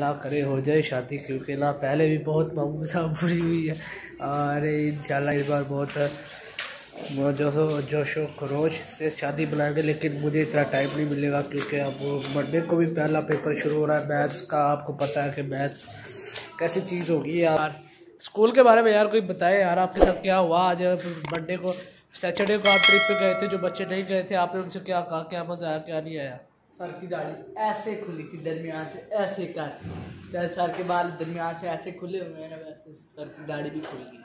ना करे हो जाए शादी, क्योंकि ना पहले भी बहुत मामू साथ बुरी हुई है। और इंशाल्लाह इस बार बहुत जो हो जोशो खरोश से शादी बनाएँगे, लेकिन मुझे इतना टाइम नहीं मिलेगा, क्योंकि अब मंडे को भी पहला पेपर शुरू हो रहा है मैथ्स का आपको पता है कि मैथ्स कैसी चीज़ होगी यार। स्कूल के बारे में यार कोई बताए यार, आपके साथ क्या हुआ आज मंडे को? सैटरडे को आप ट्रिप पे गए थे, जो बच्चे नहीं गए थे, आपने उनसे क्या कहा? क्या मज़ा आया, क्या नहीं आया? सर की दाढ़ी ऐसे खुली थी दरमियान से ऐसे कर। जैसे सर के बाल दरमियान से ऐसे खुले हुए हैं ना वैसे सर की दाढ़ी भी खुल गई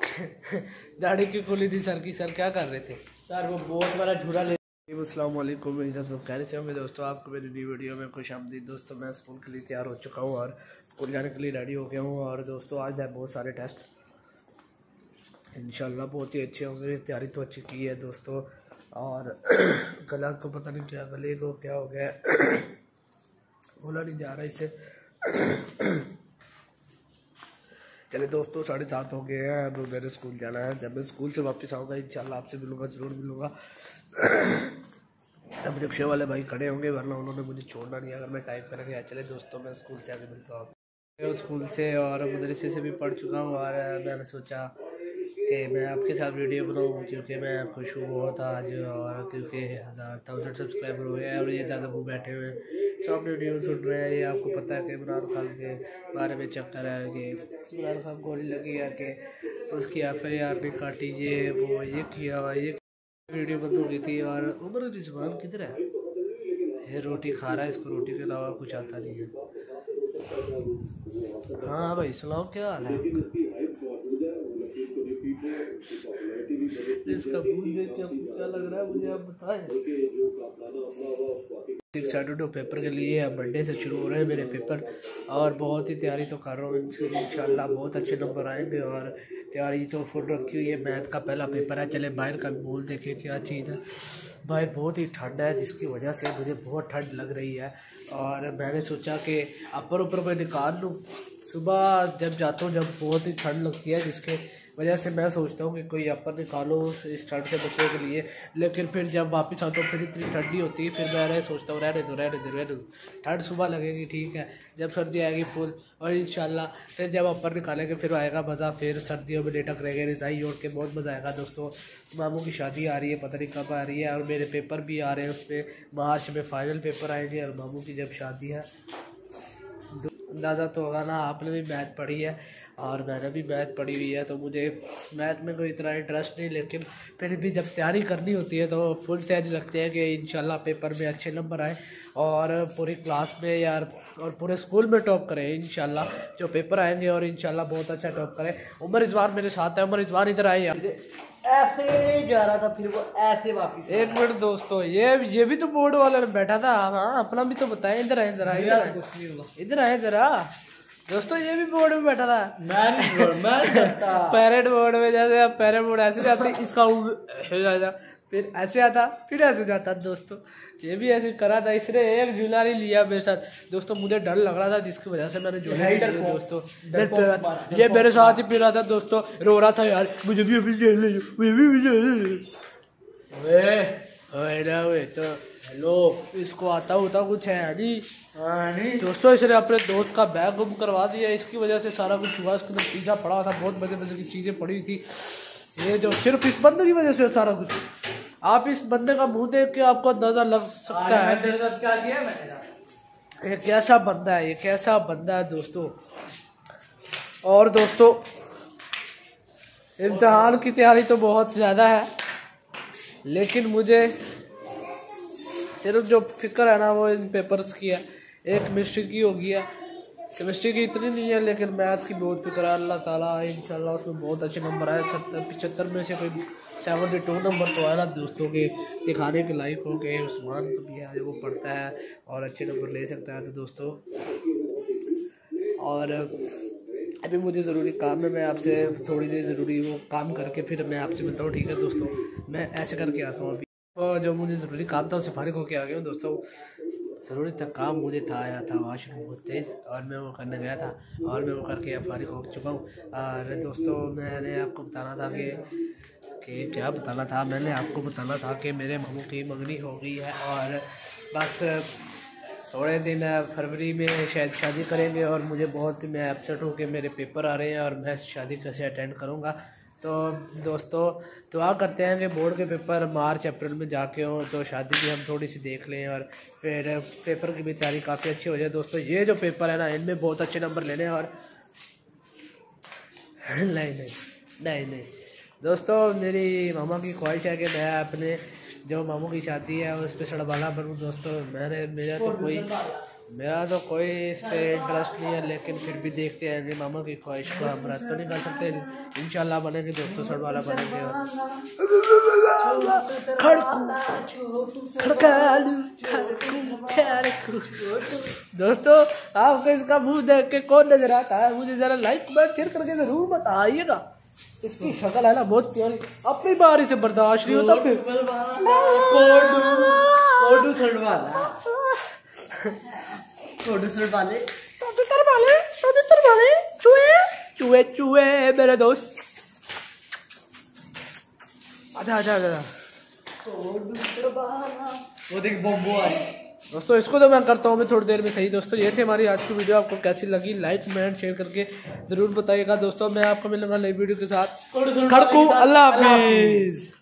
दाढ़ी क्यों खुली थी सर की? सर क्या कर रहे थे? सर वो बहुत बड़ा झूरा ले मेरी तरफ़ सब कह रहे थे दोस्तों। आपको मेरी नई वीडियो में खुश आमदीद। दोस्तों मैं स्कूल के लिए तैयार हो चुका हूँ और स्कूल जाने के लिए रेडी हो गया हूँ। और दोस्तों आज है बहुत सारे टेस्ट इंशाल्लाह बहुत ही अच्छे होंगे। तैयारी तो अच्छी की है दोस्तों। और गला को पता नहीं क्या गले को क्या हो गया बोला नहीं जा रहा इससे चले दोस्तों, साढ़े सात हो गए हैं। अब मेरे स्कूल जाना है। जब मैं स्कूल से वापस आऊँगा, इंशाल्लाह आपसे मिलूँगा, ज़रूर मिलूँगा। अब रिक्शे वाले भाई खड़े होंगे, वरना उन्होंने मुझे छोड़ना नहीं अगर मैं टाइम पर गया चले दोस्तों, मैं स्कूल से आगे मिलता हूँ स्कूल से, और मदरसे से भी पढ़ चुका हूँ और मैंने सोचा कि मैं आपके साथ वीडियो बनाऊँ, क्योंकि मैं खुश हूँ बहुत आज और क्योंकि हज़ार थाउज़ेंड सब्सक्राइबर हो गए और ये दादा वो बैठे हुए हैं। सब वीडियो सुन रहे हैं, ये आपको पता है कि इमरान खान के बारे में चक्कर है कि इमरान खान गोली लगी है कि उसकी एफ़ आई आर नहीं काटी, ये वो, ये किया हुआ ये वीडियो बंद हो गई थी और उम्र रिजवान किधर है? ये रोटी खा रहा है, इसको रोटी के अलावा कुछ आता नहीं है। हाँ भाई, सुनाओ क्या हाल है? इसका फूल देख के आपको क्या लग रहा है, मुझे आप बताएँ। हूँ पेपर के लिए अब मंडे से शुरू हो रहे हैं मेरे पेपर और बहुत ही तैयारी तो कर रहा हूँ इंशाल्लाह बहुत अच्छे नंबर आएँगे और तैयारी तो फुल रखी हुई है। मैथ का पहला पेपर है, चले बाहर का बोल देखें क्या चीज़ है। बाहर बहुत ही ठंड है, जिसकी वजह से मुझे बहुत ठंड लग रही है, और मैंने सोचा कि अपर ऊपर मैं निकाल लूँ। सुबह जब जाता हूँ, जब बहुत ही ठंड लगती है, जिसके वजह से मैं सोचता हूँ कि कोई अपर निकालो इस ठंड से बचने के लिए। लेकिन फिर जब वापस आता हूँ, फिर इतनी ठंडी होती है, फिर मैं रह सोचता हूँ, रहने दो रहने दो रहने दो। ठंड सुबह लगेगी, ठीक है। जब सर्दी आएगी फुल, और इन फिर जब अपर निकालेंगे, फिर आएगा मज़ा, फिर सर्दियों में लेटक रहेंगे, रिजाई ओढ़ के बहुत मज़ा आएगा दोस्तों। मामू की शादी आ रही है, पता नहीं कब आ रही है, और मेरे पेपर भी आ रहे हैं उसमें। मार्च में फाइनल पेपर आएँगे, और मामू की जब शादी है। अंदाज़ा तो होगा ना, आपने भी मैथ पढ़ी है। और मैंने भी मैथ पढ़ी हुई है तो मुझे मैथ में कोई इतना इंटरेस्ट नहीं लेकिन फिर भी जब तैयारी करनी होती है तो फुल तैयारी रखते हैं कि इन पेपर में अच्छे नंबर आए और पूरी क्लास में यार और पूरे स्कूल में टॉप करें इन जो पेपर आएँगे और इन बहुत अच्छा टॉप करें। उमर इस बार मेरे साथ है उमर इस बार इधर आए यार। ऐसे जा रहा था फिर वो ऐसे वापस एक मिनट दोस्तों ये ये भी तो बोर्ड वाले में बैठा था। हाँ अपना भी तो बताएँ इधर आए जरा इधर आए जरा। दोस्तों ये भी बोर्ड में बैठा था। मैं पैरेट बोर्ड में जैसे पैरेट बोर्ड ऐसे जाते इसका जाता। फिर ऐसे आता फिर ऐसे जाता दोस्तों। ये भी ऐसे करा था इसने एक झूला नहीं लिया मेरे साथ। दोस्तों मुझे डर लग रहा था जिसकी वजह से मैंने झूला लिया दोस्तों। ये मेरे साथ ही फिर रहा था दोस्तों। रो रहा था यार मुझे भी अभी जेल ले मुझे भी अभी जेल तो हेलो इसको आता होता कुछ है नहीं। हाँ, नहीं। दोस्तों इसने अपने दोस्त का बैग गुम करवा दिया। इसकी वजह से सारा कुछ हुआ। इसके अंदर पीछा पड़ा था बहुत मज़े मज़े की चीज़ें पड़ी हुई थी। ये जो सिर्फ़ इस बंदे की वजह से सारा कुछ। आप इस बंदे का मुँह देख के आपको अंदाज़ा लग सकता है। क्या किया ये कैसा बंदा है ये कैसा बंदा है दोस्तों। और दोस्तों इम्तहान की तैयारी तो बहुत ज़्यादा है। लेकिन मुझे सिर्फ़ जो फ़िक्र है ना, वो इन पेपर्स की है। एक केमिस्ट्री की होगी है। केमिस्ट्री की इतनी नहीं है, लेकिन मैथ की बहुत फ़िक्र है। अल्लाह ताला, इंशाल्लाह उसमें बहुत अच्छे नंबर आए। सत्तर पिछहत्तर में से कोई सेवेंटी टू नंबर तो है ना दोस्तों के। दिखाने के लायक हो गए। उस्मान को भी है, वो पढ़ता है और अच्छे नंबर ले सकता है। तो दोस्तों, और अभी मुझे ज़रूरी काम है, मैं आपसे थोड़ी देर ज़रूरी वो काम करके फिर मैं आपसे मिलता हूँ, ठीक है दोस्तों? मैं ऐसे करके आता हूँ अभी। तो जो मुझे ज़रूरी काम था, उसे फारिग होकर आ गया हूँ दोस्तों। ज़रूरी था, काम मुझे था, आया था वाशरूम बहुत तेज़, और मैं वो करने गया था, और मैं वो करके फारिग हो चुका हूँ। और दोस्तों, मैंने आपको बताना था कि कि क्या बताना था? मैंने आपको बताना था कि मेरे मामू की मंगनी हो गई है, और बस थोड़े दिन फरवरी में शायद शादी करेंगे और मुझे बहुत, मैं अपसेट हूँ कि मेरे पेपर आ रहे हैं और मैं शादी कैसे अटेंड करूँगा। तो दोस्तों, दुआ करते हैं कि बोर्ड के पेपर मार्च, अप्रैल में जाके हों तो शादी भी हम थोड़ी सी देख लें और फिर पेपर की भी तैयारी काफ़ी अच्छी हो जाए। दोस्तों, ये जो पेपर है ना, इनमें बहुत अच्छे नंबर लेने और नहीं नहीं नहीं नहीं। दोस्तों, मेरी मामा की ख्वाहिश है कि मैं अपने जो मामू की शादी है उस पर सड़बाला बनूँ दोस्तों मैंने मेरा तो कोई, मेरा तो कोई इस पर इंटरेस्ट नहीं है, लेकिन फिर भी देखते हैं मामा की ख्वाहिश को हम रद्द तो नहीं कर सकते। इन बनेंगे दोस्तों सड़बाला बनेंगे दोस्तों, आपको इसका मुँह देख के कौन नज़र आता है? मुझे जरा लाइक करके ज़रूर बताइएगा। इसकी शक्ल है ना बहुत प्यारी। अपनी बारी से बर्दाश्त नहीं होता फिर कोडू कोडू वाले वाले चूहे। चूहे चूहे मेरे दोस्त। आजा आजा आजा। वो देख बम्बो आए दोस्तों इसको तो मैं करता हूँ मैं थोड़ी देर में सही। दोस्तों ये थे हमारी आज की वीडियो। आपको कैसी लगी? लाइक कमेंट शेयर करके ज़रूर बताइएगा। दोस्तों मैं आपको मिलूँगा नई वीडियो के साथ। खड़कू अल्लाह हाफिज़।